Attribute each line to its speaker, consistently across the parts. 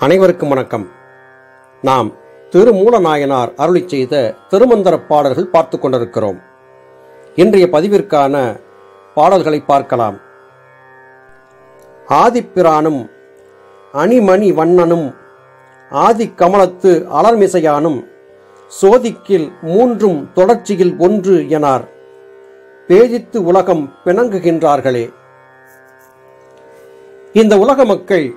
Speaker 1: அனைவருக்கும் வணக்கம். நாம் திருமூலநாயனார் அருளி செய்த திருமந்திர பாடல்கள் பார்த்து கொண்டிருக்கிறோம். இன்றைய பதிவிற்கான பாடல்களை பார்க்கலாம். ஆதிப்பிரானும் அணிமணி வண்ணனும் ஆதி கமலத்து அலர்மிசையானும் சோதிக்கில் மூன்றும் தொடர்ச்சியில் ஒன்று எனார். பேதித்து உலகம் பிணங்குகின்றார்களே. இந்த உலக மக்கள்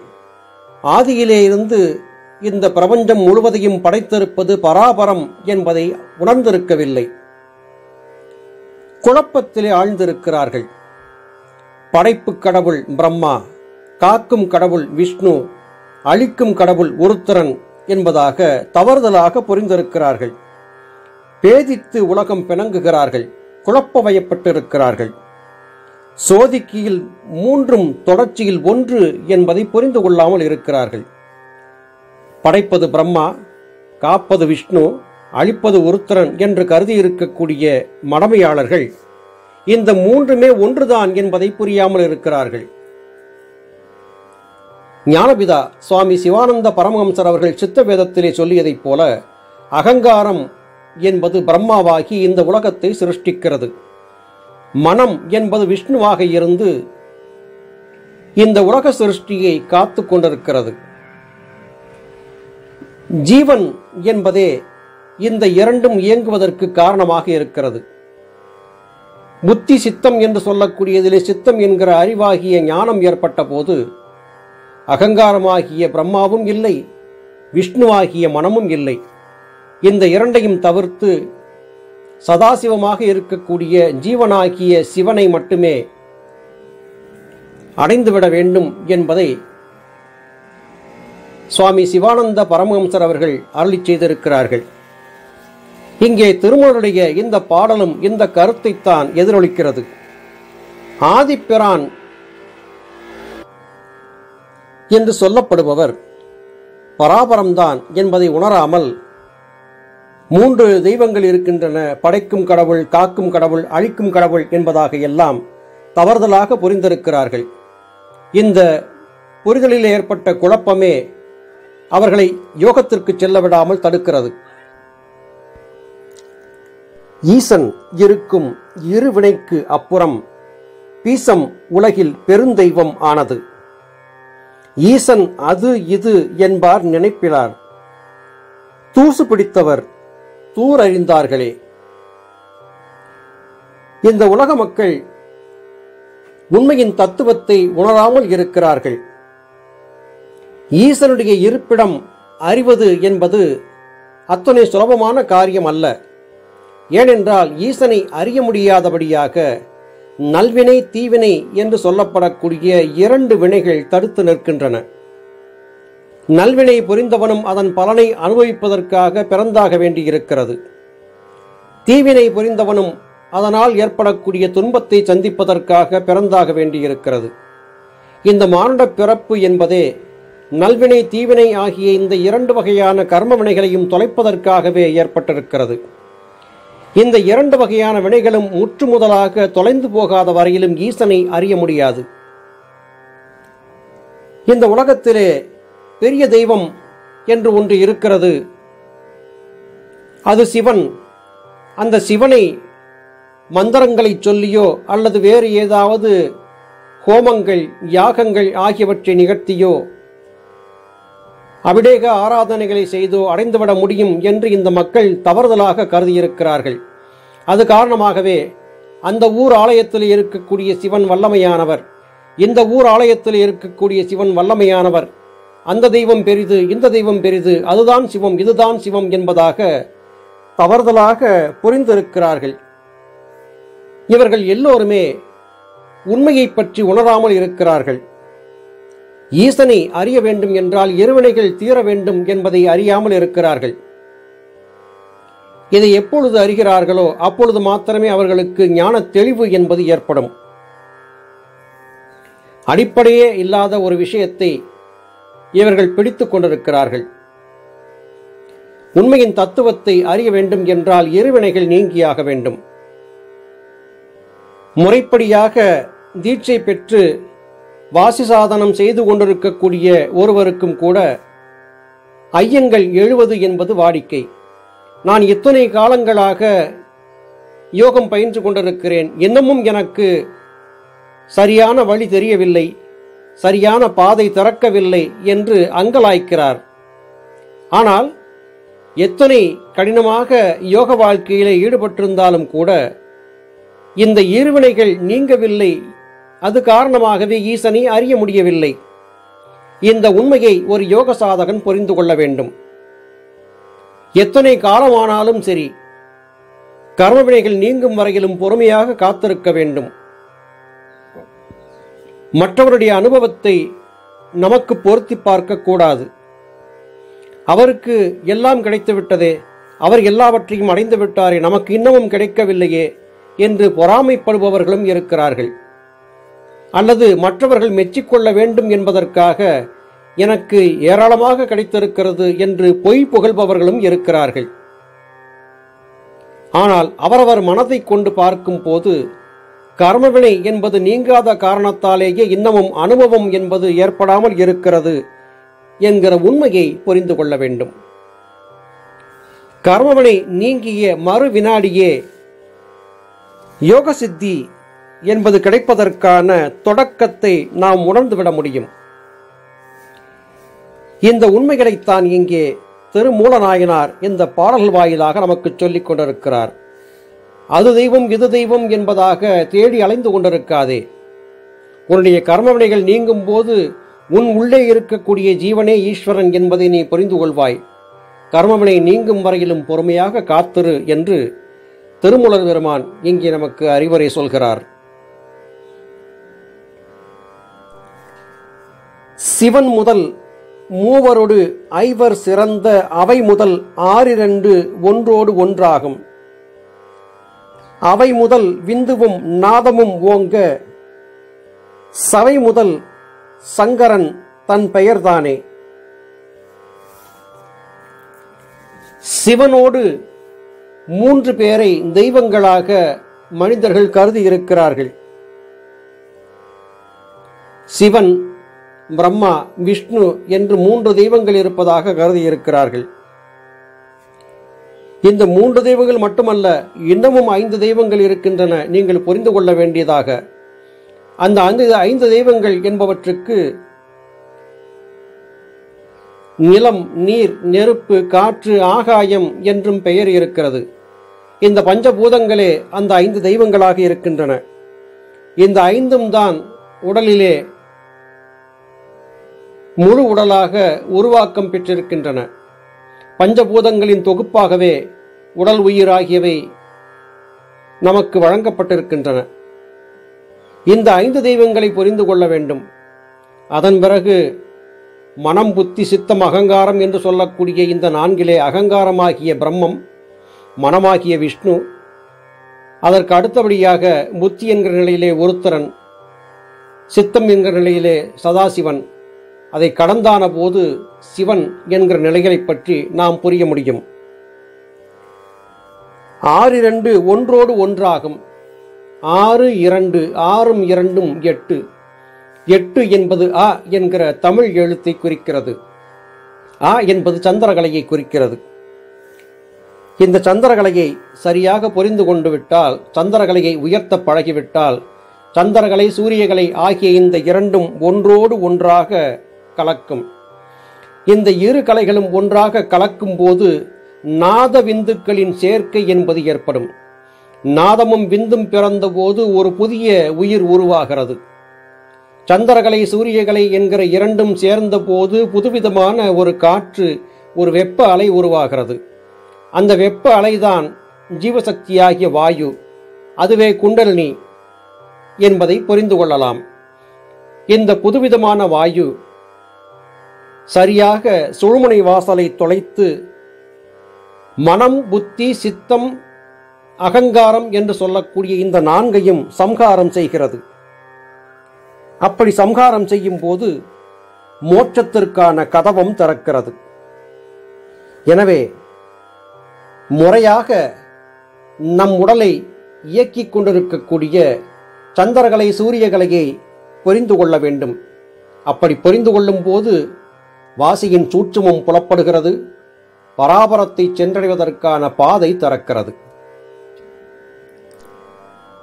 Speaker 1: ஆதியிலே இருந்து இந்த பிரபஞ்சம் முழுவதையும் படைத்திருப்பது பராபரம் என்பதை உணர்ந்திருக்கவில்லை. குழப்பத்திலே ஆழ்ந்திருக்கிறார்கள். படைப்பு கடவுள் பிரம்மா காக்கும் கடவுள் விஷ்ணு அழிக்கும் கடவுள் உருத்திரன் என்பதாக தவறுதலாக புரிந்திருக்கிறார்கள். பேதித்து உலகம் பிணங்குகிறார்கள் குழப்ப வயப்பட்டிருக்கிறார்கள். சோதிக்கியில் மூன்றும் தொடர்ச்சியில் ஒன்று என்பதை புரிந்து கொள்ளாமல் இருக்கிறார்கள். படைப்பது பிரம்மா காப்பது விஷ்ணு அழிப்பது ஒருத்தரன் என்று கருதி இருக்கக்கூடிய மடமையாளர்கள் இந்த மூன்றுமே ஒன்றுதான் என்பதை புரியாமல் இருக்கிறார்கள். ஞானபிதா சுவாமி சிவானந்த பரமஹம்சர் அவர்கள் சித்த வேதத்திலே சொல்லியதைப் போல அகங்காரம் என்பது பிரம்மாவாகி இந்த உலகத்தை சிருஷ்டிக்கிறது. மனம் என்பது விஷ்ணுவாக இருந்து இந்த உலக சிருஷ்டியை காத்து கொண்டிருக்கிறது. ஜீவன் என்பதே இந்த இரண்டும் இயங்குவதற்கு காரணமாக இருக்கிறது. புத்தி சித்தம் என்று சொல்லக்கூடியதிலே சித்தம் என்கிற அறிவாகிய ஞானம் ஏற்பட்ட போது அகங்காரமாகிய பிரம்மாவும் இல்லை விஷ்ணுவாகிய மனமும் இல்லை. இந்த இரண்டையும் தவிர்த்து சதாசிவமாக இருக்கக்கூடிய ஜீவனாகிய சிவனை மட்டுமே அடைந்துவிட வேண்டும் என்பதை சுவாமி சிவானந்த பரமஹம்சர் அவர்கள் அருளி செய்திருக்கிறார்கள். இங்கே திருமணருடைய இந்த பாடலும் இந்த கருத்தைத்தான் எதிரொலிக்கிறது. ஆதிப்பிரான் என்று சொல்லப்படுபவர் பராபரம்தான் என்பதை உணராமல் மூன்று தெய்வங்கள் இருக்கின்றன. படைக்கும் கடவுள் காக்கும் கடவுள் அழிக்கும் கடவுள் என்பதாக எல்லாம் தவறுதலாக புரிந்திருக்கிறார்கள். இந்த புரிதலில் ஏற்பட்ட குழப்பமே அவர்களை யோகத்திற்கு செல்ல விடாமல் தடுக்கிறது. ஈசன் இருக்கும் இருவினைக்கு அப்புறம் பீசம் உலகில் பெருந்தெய்வம் ஆனது. ஈசன் அது இது என்பார் நினைப்பிலார். தூசு பிடித்தவர் தூரறிந்தார்களே இந்த உலக மக்கள் உண்மையின் தத்துவத்தை உணராமல் இருக்கிறார்கள். ஈசனுடைய இருப்பிடம் அறிவது என்பது அத்தனை சுலபமான காரியம் அல்ல. ஏனென்றால் ஈசனை அறிய முடியாதபடியாக நல்வினை தீவினை என்று சொல்லப்படக்கூடிய இரண்டு வினைகள் தடுத்து நிற்கின்றன. நல்வினை புரிந்தவனும் அதன் பலனை அனுபவிப்பதற்காக பிறந்தாக வேண்டியிருக்கிறது. தீவினை புரிந்தவனும் அதனால் ஏற்படக்கூடிய துன்பத்தை சந்திப்பதற்காக பிறந்தாக வேண்டியிருக்கிறது. இந்த மானுட பிறப்பு என்பதே நல்வினை தீவினை ஆகிய இந்த இரண்டு வகையான கர்ம வினைகளையும் தொலைப்பதற்காகவே ஏற்பட்டிருக்கிறது. இந்த இரண்டு வகையான வினைகளும் முற்று முதலாக தொலைந்து போகாத வரையிலும் ஈசனை அறிய முடியாது. இந்த உலகத்திலே பெரிய தெய்வம் என்று ஒன்று இருக்கிறது. அது சிவன். அந்த சிவனை மந்திரங்களை சொல்லியோ அல்லது வேறு ஏதாவது ஹோமங்கள் யாகங்கள் ஆகியவற்றை நிகழ்த்தியோ அபிடேக ஆராதனைகளை செய்தோ அடைந்துவிட முடியும் என்று இந்த மக்கள் தவறுதலாக கருதியிருக்கிறார்கள். அது காரணமாகவே அந்த ஊர் ஆலயத்தில் இருக்கக்கூடிய சிவன் வல்லமையானவர். இந்த ஊர் ஆலயத்தில் இருக்கக்கூடிய சிவன் வல்லமையானவர். அந்த தெய்வம் பெரிது இந்த தெய்வம் பெரிது அதுதான் சிவம் இதுதான் சிவம் என்பதாக தவறுதலாக புரிந்திருக்கிறார்கள். இவர்கள் எல்லோருமே உண்மையை பற்றி உணராமல் இருக்கிறார்கள். ஈசனை அறிய வேண்டும் என்றால் இருவினைகள் தீர வேண்டும் என்பதை அறியாமல் இருக்கிறார்கள். இதை எப்பொழுது அறிகிறார்களோ அப்பொழுது மாத்திரமே அவர்களுக்கு ஞான தெளிவு என்பது ஏற்படும். அடிப்படையே இல்லாத ஒரு விஷயத்தை இவர்கள் பிடித்துக் கொண்டிருக்கிறார்கள். உண்மையின் தத்துவத்தை அறிய வேண்டும் என்றால் இருவினைகள் நீங்கியாக வேண்டும். முறைப்படியாக தீட்சை பெற்று வாசி சாதனம் செய்து கொண்டிருக்கக்கூடிய ஒருவருக்கும் கூட ஐயங்கள் எழுவது என்பது வாடிக்கை. நான் இத்தனை காலங்களாக யோகம் பயின்று கொண்டிருக்கிறேன். இன்னமும் எனக்கு சரியான வழி தெரியவில்லை. சரியான பாதை திறக்கவில்லை என்று அங்கலாய்க்கிறார். ஆனால் எத்தனை கடினமாக யோக வாழ்க்கையிலே ஈடுபட்டிருந்தாலும் கூட இந்த ஈர்வினைகள் நீங்கவில்லை. அது காரணமாகவே ஈசனை அறிய முடியவில்லை. இந்த உண்மையை ஒரு யோக சாதகன் புரிந்து கொள்ள வேண்டும். எத்தனை காலமானாலும் சரி கர்மவினைகள் நீங்கும் வரையிலும் பொறுமையாக காத்திருக்க வேண்டும். மற்றவருடைய அனுபவத்தை நமக்கு பொருத்தி பார்க்கக்கூடாது அவருக்கு எல்லாம் கிடைத்து விட்டதே அவர் எல்லாவற்றையும் அடைந்து விட்டாரே நமக்கு இன்னமும் கிடைக்கவில்லையே என்று பொறாமைப்படுபவர்களும் இருக்கிறார்கள். அல்லது மற்றவர்கள் மெச்சிக்கொள்ள வேண்டும் என்பதற்காக எனக்கு ஏராளமாக கிடைத்திருக்கிறது என்று பொய் புகழ்பவர்களும் இருக்கிறார்கள். ஆனால் அவரவர் மனதை கொண்டு பார்க்கும் போது கர்மவினை என்பது நீங்காத காரணத்தாலேயே இன்னமும் அனுபவம் என்பது ஏற்படாமல் இருக்கிறது என்கிற உண்மையை புரிந்து கொள்ள வேண்டும். கர்மவினை நீங்கிய மறு வினாடியே யோக சித்தி என்பது கிடைப்பதற்கான தொடக்கத்தை நாம் உணர்ந்துவிட முடியும். இந்த உண்மைகளைத்தான் இங்கே திருமூலநாயனார் இந்த பாடல்கள் வாயிலாக நமக்கு சொல்லிக் கொண்டிருக்கிறார். அது தெய்வம் இது தெய்வம் என்பதாக தேடி அலைந்து கொண்டிருக்காதே. உன்னுடைய கர்மவினைகள் நீங்கும் போது உன் உள்ளே இருக்கக்கூடிய ஜீவனே ஈஸ்வரன் என்பதை நீ புரிந்து கொள்வாய். கர்மவினை நீங்கும் வரையிலும் பொறுமையாக காத்திரு என்று திருமுலர் பெருமான் இங்கே நமக்கு அறிவுரை சொல்கிறார். சிவன் முதல் மூவரோடு ஐவர் சிறந்த அவை முதல் ஆறிரண்டு ஒன்றோடு ஒன்றாகும். அவை முதல் விந்துவும் நாதமும் ஓங்க சவை முதல் சங்கரன் தன் பெயர்தானே. சிவனோடு மூன்று பேரை தெய்வங்களாக மனிதர்கள் கருதி இருக்கிறார்கள். சிவன் பிரம்மா விஷ்ணு என்று மூன்று தெய்வங்கள் இருப்பதாக கருதி இருக்கிறார்கள். இந்த மூன்று தெய்வங்கள் மட்டுமல்ல இன்னமும் ஐந்து தெய்வங்கள் இருக்கின்றன. நீங்கள் புரிந்து கொள்ள வேண்டியதாக. அந்த ஐந்து ஐந்து தெய்வங்கள் என்பவற்றுக்கு நிலம் நீர் நெருப்பு காற்று ஆகாயம் என்றும் பெயர் இருக்கிறது. இந்த பஞ்சபூதங்களே அந்த ஐந்து தெய்வங்களாக இருக்கின்றன. இந்த ஐந்தும் தான் உடலிலே முழு உடலாக உருவாக்கம் பெற்றிருக்கின்றன. பஞ்சபூதங்களின் தொகுப்பாகவே உடல் உயிர் ஆகியவை நமக்கு வழங்கப்பட்டிருக்கின்றன. இந்த ஐந்து தெய்வங்களை புரிந்து கொள்ள வேண்டும். அதன் பிறகு மனம் புத்தி சித்தம் அகங்காரம் என்று சொல்லக்கூடிய இந்த நான்கிலே அகங்காரமாகிய பிரம்மம் மனமாகிய விஷ்ணு அதற்கு அடுத்தபடியாக புத்தி என்கிற நிலையிலே ஒருத்தரன் சித்தம் என்கிற நிலையிலே சதாசிவன் அதை கடந்தான போது சிவன் என்கிற நிலைகளைப் பற்றி நாம் புரிய முடியும். ஆறு இரண்டு ஒன்றோடு ஒன்றாகும். ஆறு இரண்டு ஆறும் இரண்டும் எட்டு. எட்டு என்பது அ என்கிற தமிழ் எழுத்தை குறிக்கிறது. ஆ என்பது சந்திரகலையை குறிக்கிறது. இந்த சந்திரகலையை சரியாக புரிந்து கொண்டு விட்டால் சந்திரகலையை உயர்த்த பழகிவிட்டால் சந்திரகலை சூரியகலை ஆகிய இந்த இரண்டும் ஒன்றோடு ஒன்றாக கலக்கும். இந்த இரு கலைகளும் ஒன்றாக கலக்கும் போது நாத விந்துக்களின் சேர்க்கை என்பது ஏற்படும். நாதமும் விந்தும் பிறந்தபோது ஒரு புதிய உயிர் உருவாகிறது. சந்திரகலை சூரியகலை என்கிற இரண்டும் சேர்ந்தபோது புதுவிதமான ஒரு காற்று ஒரு வெப்ப அலை உருவாகிறது. அந்த வெப்ப அலைதான் ஜீவசக்தியாகிய வாயு. அதுவே குண்டலினி என்பதை புரிந்து கொள்ளலாம். இந்த புதுவிதமான வாயு சரியாக சுழுமுனை வாசலை தொலைத்து மனம் புத்தி சித்தம் அகங்காரம் என்று சொல்லக்கூடிய இந்த நான்கையும் சம்ஹாரம் செய்கிறது. அப்படி சம்ஹாரம் செய்யும் போது மோட்சத்திற்கான கதவம் திறக்கிறது. எனவே முறையாக நம் உடலை இயக்கிக் கொண்டிருக்கக்கூடிய சந்திரகலை சூரியகலையை புரிந்து கொள்ள வேண்டும். அப்படி புரிந்து கொள்ளும் போது வாசியின் சூட்சுமம் புலப்படுகிறது. பராபரத்தை சென்றடைவதற்கான பாதை திறக்கிறது.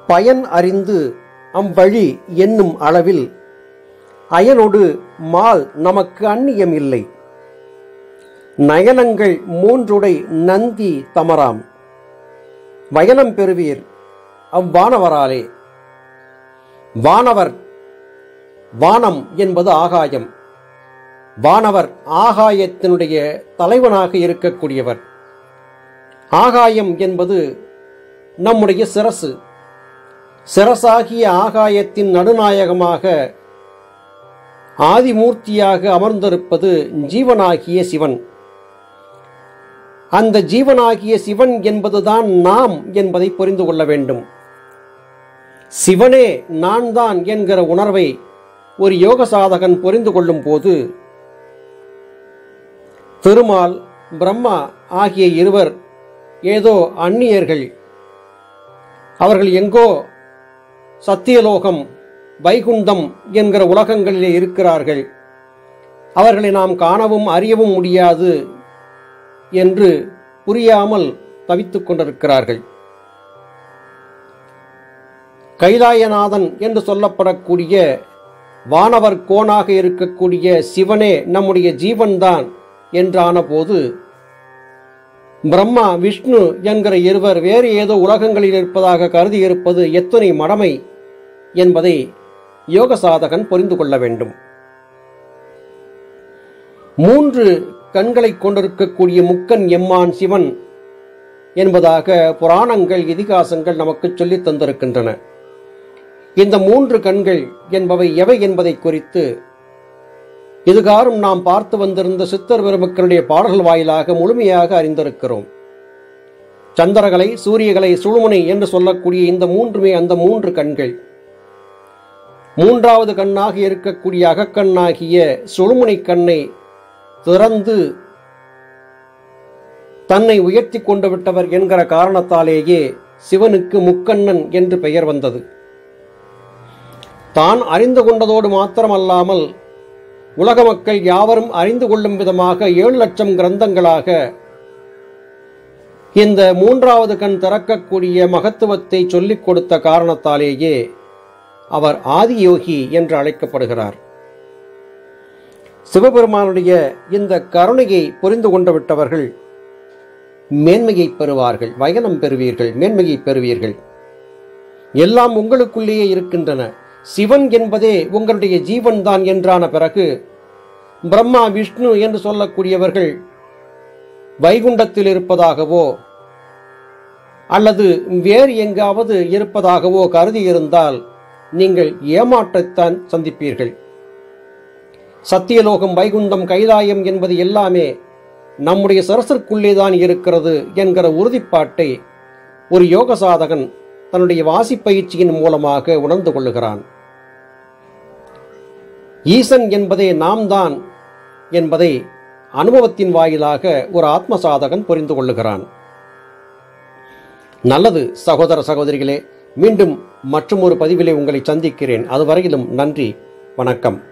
Speaker 1: பயன் அறிந்து அவ்வழி என்னும் அளவில் அயனொடு மால் நமக்கு அந்நியம் இல்லை. நயனங்கள் மூன்றுடை நந்தி தமராம். வயனம் பெறுவீர் அவ்வானவராலே. வானவர் வானம் என்பது ஆகாயம். வானவர் ஆகாயத்தினுடைய தலைவனாக இருக்கக்கூடியவர். ஆகாயம் என்பது நம்முடைய சிரசு. சிரசாகிய ஆகாயத்தின் நடுநாயகமாக ஆதிமூர்த்தியாக அமர்ந்திருப்பது ஜீவனாகிய சிவன். அந்த ஜீவனாகிய சிவன் என்பதுதான் நாம் என்பதை புரிந்து கொள்ள வேண்டும். சிவனே நான் தான் என்கிற உணர்வை ஒரு யோக சாதகன் புரிந்து கொள்ளும் போது திருமால் பிரம்மா ஆகிய இருவர் ஏதோ அந்நியர்கள். அவர்கள் எங்கோ சத்தியலோகம் வைகுண்டம் என்கிற உலகங்களிலே இருக்கிறார்கள். அவர்களை நாம் காணவும் அறியவும் முடியாது என்று புரியாமல் தவித்துக் கொண்டிருக்கிறார்கள். கைலாயநாதன் என்று சொல்லப்படக்கூடிய வானவர் கோணாக இருக்கக்கூடிய சிவனே நம்முடைய ஜீவன்தான். என்றான போது பிரம்மா விஷ்ணு என்கிற இருவர் வேறு ஏதோ உலகங்களில் இருப்பதாக கருதி இருப்பது எத்தனை மடமை? என்பதை யோக சாதகன் புரிந்து கொள்ள வேண்டும். மூன்று கண்களை கொண்டிருக்கக்கூடிய முக்கன் எம்மான் சிவன் என்பதாக புராணங்கள் இதிகாசங்கள் நமக்கு சொல்லித் தந்திருக்கின்றன. இந்த மூன்று கண்கள் என்பவை எவை என்பதை குறித்து இதுகாரும் நாம் பார்த்து வந்திருந்த சித்தர் பெருமக்களுடைய பாடல்கள் வாயிலாக முழுமையாக அறிந்திருக்கிறோம். சந்திரகலை சூரியகலை சுழுமுனை என்று சொல்லக்கூடிய இந்த மூன்றுமே அந்த மூன்று கண்கள். மூன்றாவது கண்ணாக இருக்கக்கூடிய அகக்கண்ணாகிய சுழுமுனை கண்ணை திறந்து தன்னை உயர்த்தி கொண்டு விட்டவர் என்கிற காரணத்தாலேயே சிவனுக்கு முக்கண்ணன் என்று பெயர் வந்தது. தான் அறிந்து கொண்டதோடு மாத்திரமல்லாமல் உலக மக்கள் யாவரும் அறிந்து கொள்ளும் விதமாக ஏழு லட்சம் கிரந்தங்களாக இந்த மூன்றாவது கண் திறக்கக்கூடிய மகத்துவத்தை சொல்லிக் கொடுத்த காரணத்தாலேயே அவர் ஆதியோகி என்று அழைக்கப்படுகிறார். சிவபெருமானுடைய இந்த கருணையை புரிந்து கொண்டு விட்டவர்கள் மேன்மையை பெறுவார்கள் வயனம் பெறுவீர்கள் மேன்மையை பெறுவீர்கள். எல்லாம் உங்களுக்குள்ளேயே இருக்கின்றன. சிவன் என்பதே உங்களுடைய ஜீவன் தான் என்றான பிறகு பிரம்மா விஷ்ணு என்று சொல்லக்கூடியவர்கள் வைகுண்டத்தில் இருப்பதாகவோ அல்லது வேறு எங்காவது இருப்பதாகவோ கருதி இருந்தால் நீங்கள் ஏமாற்றத்தான் சந்திப்பீர்கள். சத்தியலோகம் வைகுண்டம் கைலாயம் என்பது எல்லாமே நம்முடைய சரசிற்குள்ளே தான் இருக்கிறது என்கிற உறுதிப்பாட்டை ஒரு யோக சாதகன் தன்னுடைய வாசிப்பயிற்சியின் மூலமாக உணர்ந்து கொள்ளுகிறான். ஈசன் என்பதே நாம் தான் என்பதை அனுபவத்தின் வாயிலாக ஒரு ஆத்ம சாதகன் புரிந்து கொள்ளுகிறான். நல்லது சகோதர சகோதரிகளே மீண்டும் மற்றும் ஒரு பதிவிலே உங்களை சந்திக்கிறேன். அதுவரையிலும் நன்றி வணக்கம்.